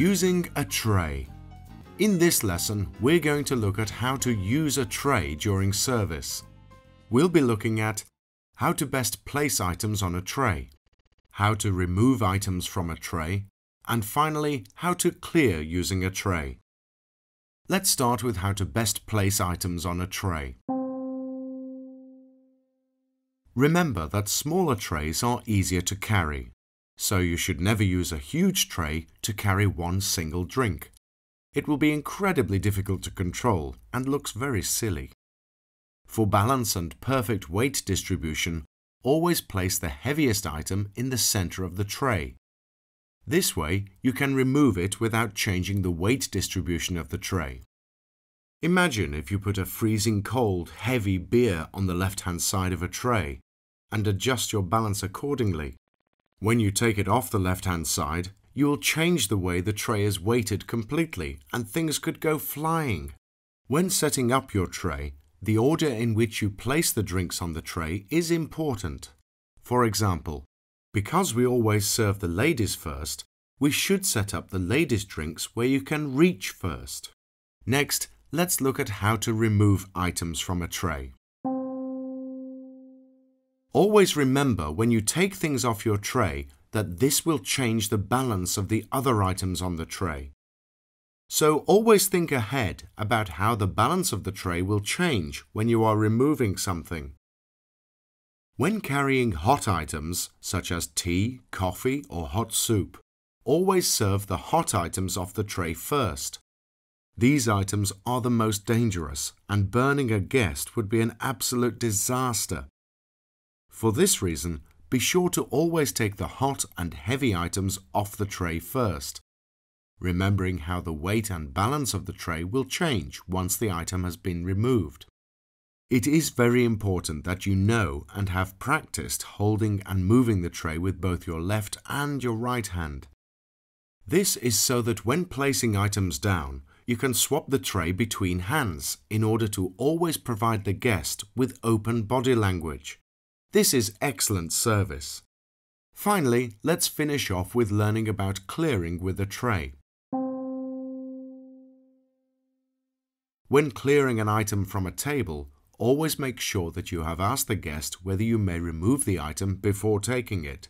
Using a tray. In this lesson, we're going to look at how to use a tray during service. We'll be looking at how to best place items on a tray, how to remove items from a tray, and finally, how to clear using a tray. Let's start with how to best place items on a tray. Remember that smaller trays are easier to carry so you should never use a huge tray to carry one single drink. It will be incredibly difficult to control and looks very silly. For balance and perfect weight distribution, always place the heaviest item in the center of the tray. This way, you can remove it without changing the weight distribution of the tray. Imagine if you put a freezing cold, heavy beer on the left-hand side of a tray and adjust your balance accordingly. When you take it off the left-hand side, you will change the way the tray is weighted completely and things could go flying. When setting up your tray, the order in which you place the drinks on the tray is important. For example, because we always serve the ladies first, we should set up the ladies' drinks where you can reach first. Next, let's look at how to remove items from a tray. Always remember when you take things off your tray that this will change the balance of the other items on the tray. So always think ahead about how the balance of the tray will change when you are removing something. When carrying hot items, such as tea, coffee or hot soup, always serve the hot items off the tray first. These items are the most dangerous and burning a guest would be an absolute disaster for this reason, be sure to always take the hot and heavy items off the tray first, remembering how the weight and balance of the tray will change once the item has been removed. It is very important that you know and have practiced holding and moving the tray with both your left and your right hand. This is so that when placing items down, you can swap the tray between hands in order to always provide the guest with open body language. This is excellent service. Finally, let's finish off with learning about clearing with a tray. When clearing an item from a table, always make sure that you have asked the guest whether you may remove the item before taking it.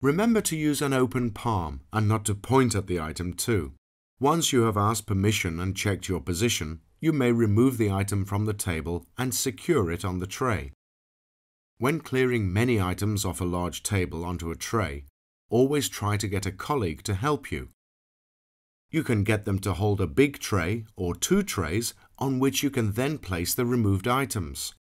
Remember to use an open palm and not to point at the item too. Once you have asked permission and checked your position, you may remove the item from the table and secure it on the tray. When clearing many items off a large table onto a tray, always try to get a colleague to help you. You can get them to hold a big tray or two trays on which you can then place the removed items.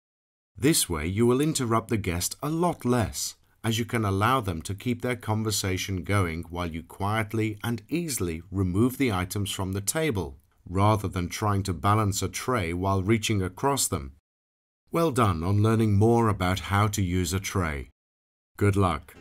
This way you will interrupt the guest a lot less, as you can allow them to keep their conversation going while you quietly and easily remove the items from the table rather than trying to balance a tray while reaching across them. Well done on learning more about how to use a tray. Good luck.